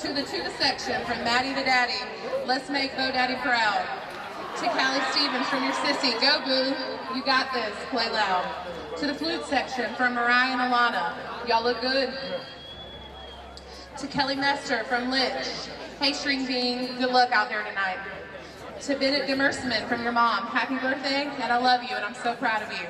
To the tuba section from Maddie the Daddy, let's make Bo Daddy proud. To Callie Stevens from your sissy, go boo, you got this, play loud. To the flute section from Mariah and Alana, y'all look good. To Kelly Mester from Litch, hey String Bean, good luck out there tonight. To Bennett Demersman from your mom, happy birthday, and I love you, and I'm so proud of you.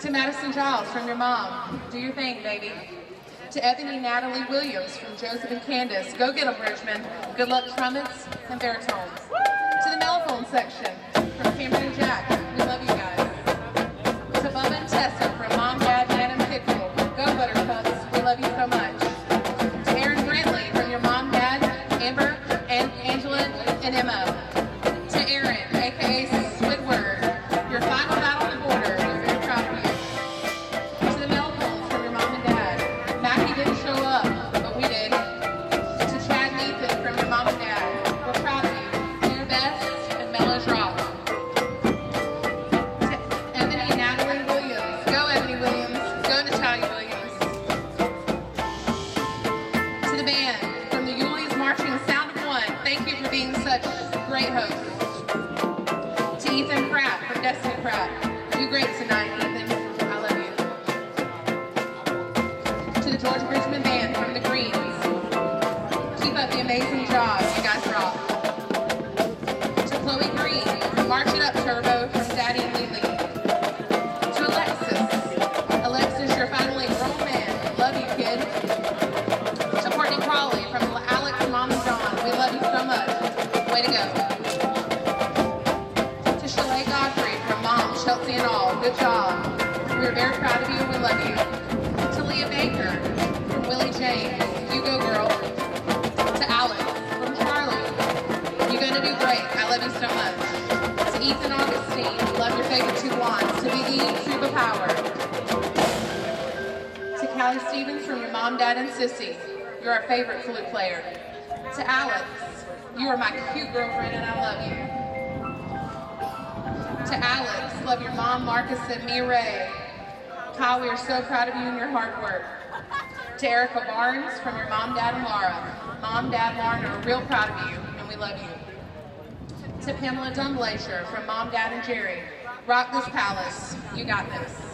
To Madison Giles from your mom, do your thing, baby. To Ebony Natalie Williams from Joseph and Candace, go get them, Bridgemen. Good luck, trumpets and baritones. To the mellophone section from Cameron Jack, George Bridgemen Band from the Greens, To Callie Stevens from your mom, dad, and sissy, you're our favorite flute player. To Alex, you are my cute girlfriend and I love you. To Alex, love your mom, Marcus, and me, Ray. Kyle, we are so proud of you and your hard work. To Erica Barnes from your mom, dad, and Laura. Mom, dad, Lauren are real proud of you and we love you. To Pamela Dumblazer from mom, dad, and Jerry. Rock this palace. You got this.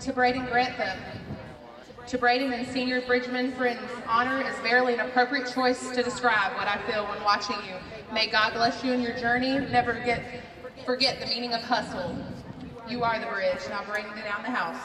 To Braden Grantham. To Braden and senior Bridgemen friends, honor is barely an appropriate choice to describe what I feel when watching you. May God bless you in your journey. Never forget, forget the meaning of hustle. You are the bridge. Now bring me down the house.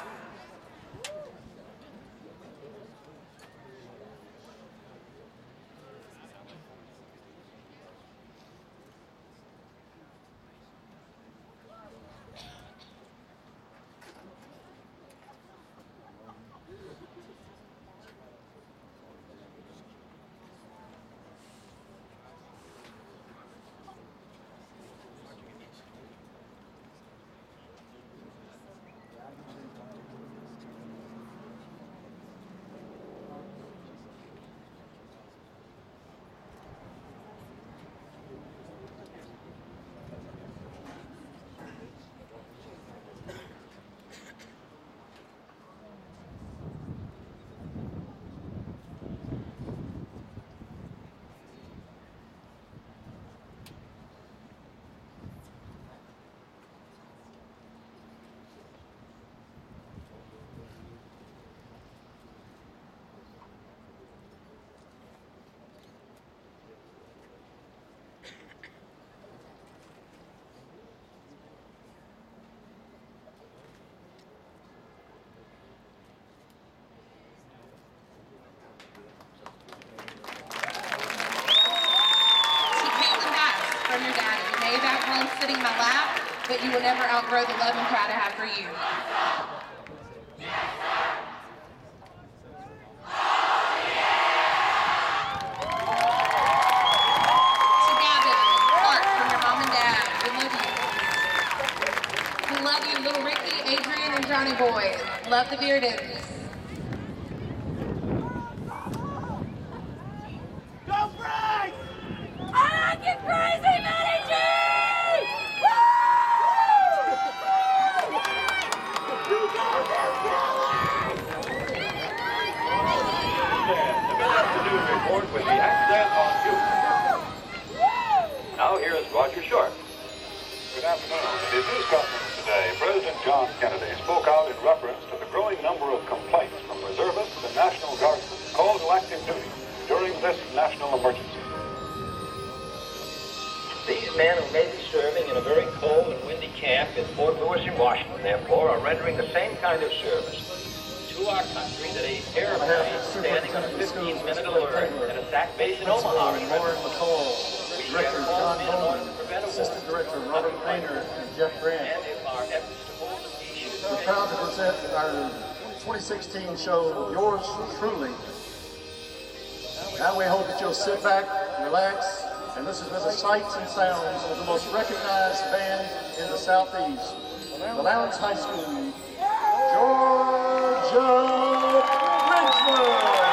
To Caitlin Bass from your daddy. You may have outgrown sitting in my lap, but you will never outgrow the love and pride I have for you. To Gavin Clark from your mom and dad. We love you. We love you, little Ricky, Adrian, and Johnny Boy. Love the Beardeds. Go Frank! I like it crazy, men who may be serving in a very cold and windy camp in Fort Lewis in Washington, therefore, are rendering the same kind of service to our country that a airplane standing on a 15-minute alert at a SAC base in Omaha is rendering. McCall, Director John Bowman, Assistant Director Robert Painter, and Jeff Grant. And if our efforts to hold the peace We're proud to present our 2016 show, Yours Truly. Now we hope that you'll sit back, relax, and listen to the sights and sounds of the most recognized band in the Southeast, the Lowndes High School, Georgia Ridgewood.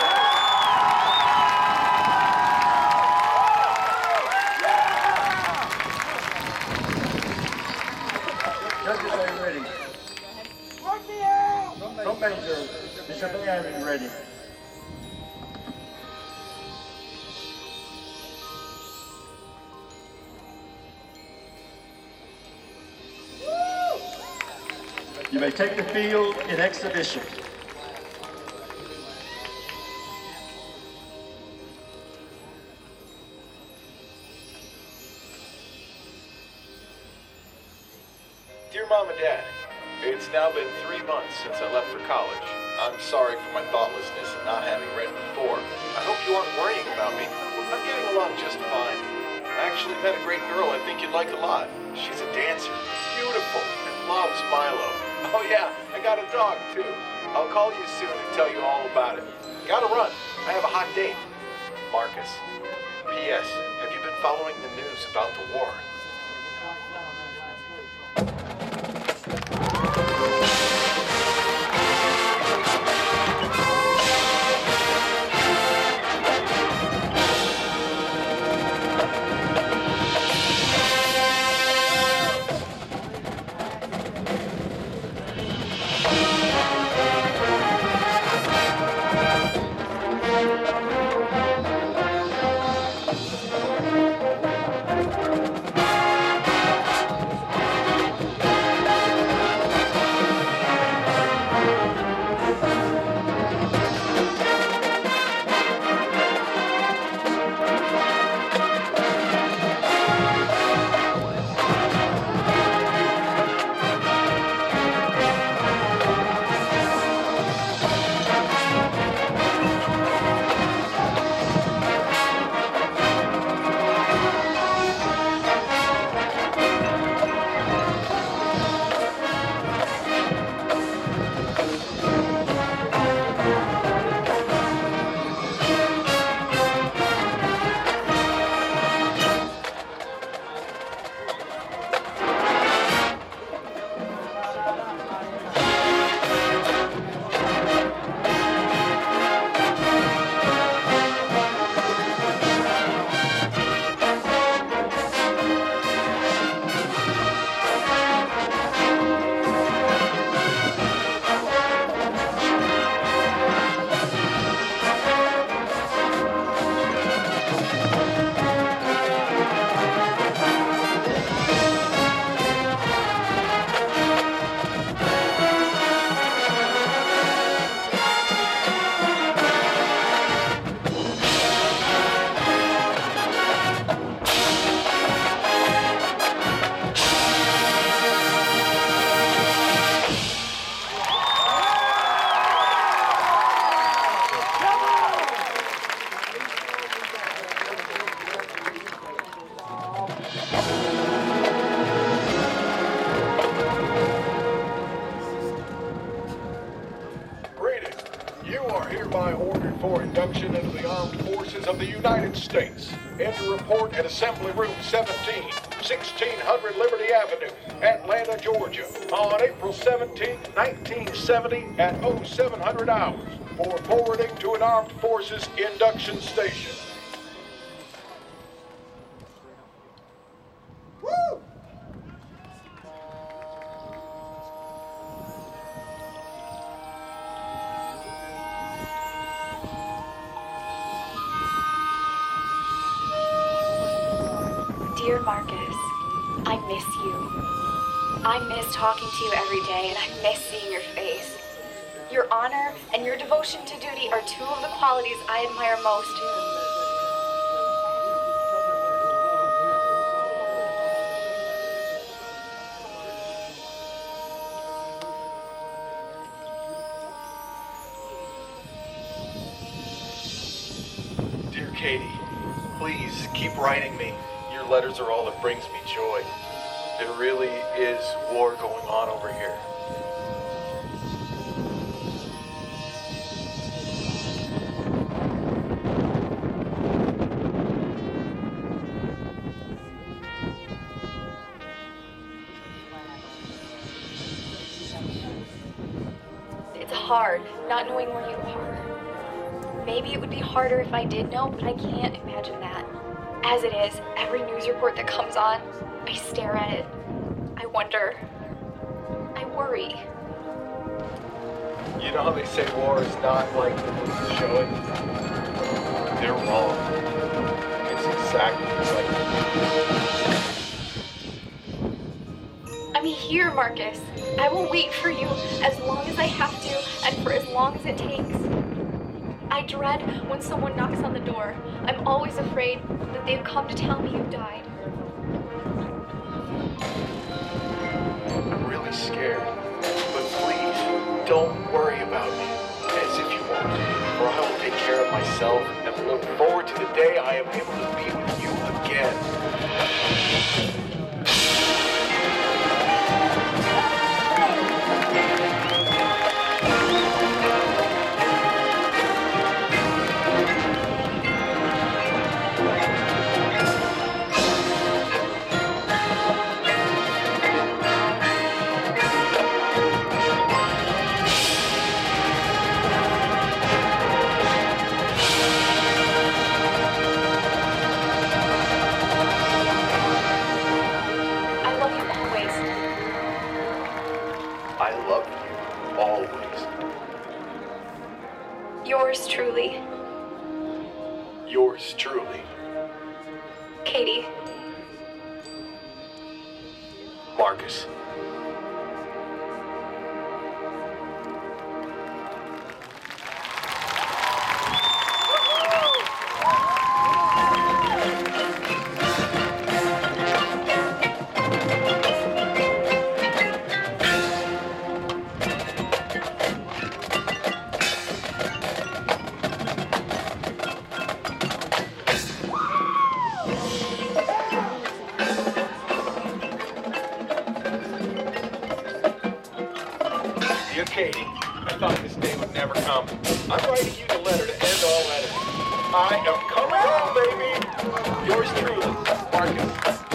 Judges, are you ready? Drum major, Bishop Aaron, ready. You may take the field in exhibition. Dear Mom and Dad, it's now been three months since I left for college. I'm sorry for my thoughtlessness and not having read before. I hope you aren't worrying about me. I'm getting along just fine. I actually met a great girl I think you'd like a lot. She's a dancer, beautiful, and loves Milo. Oh yeah, I got a dog too. I'll call you soon and tell you all about it. Gotta run. I have a hot date. Marcus. P.S. Have you been following the news about the war? States and to report at Assembly Room 17, 1600 Liberty Avenue, Atlanta, Georgia, on April 17, 1970 at 0700 hours for forwarding to an armed forces induction station. Your honor and your devotion to duty are two of the qualities I admire most. Dear Katie, please keep writing me. Your letters are all that brings me joy. There really is war going on over here. Hard not knowing where you are. Maybe it would be harder if I did know, but I can't imagine that. As it is, every news report that comes on, I stare at it. I wonder. I worry. You know how they say war is not like the movies show it? They're wrong. It's exactly like I'm here, Marcus. I will wait for you as long as I have to and for as long as it takes. I dread when someone knocks on the door. I'm always afraid that they've come to tell me you've died. I'm really scared. But please, don't worry about me. As if you won't. For I will take care of myself and look forward to the day I am able to be with you again. Dear Katie, I thought this day would never come. I'm writing you the letter to end all letters. I am coming home, baby. Yours truly, Marcus.